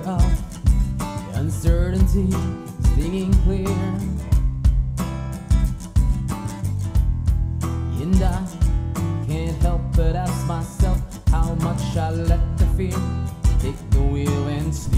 color of uncertainty singing clear. And I can't help but ask myself how much I let the fear take the wheel and steer.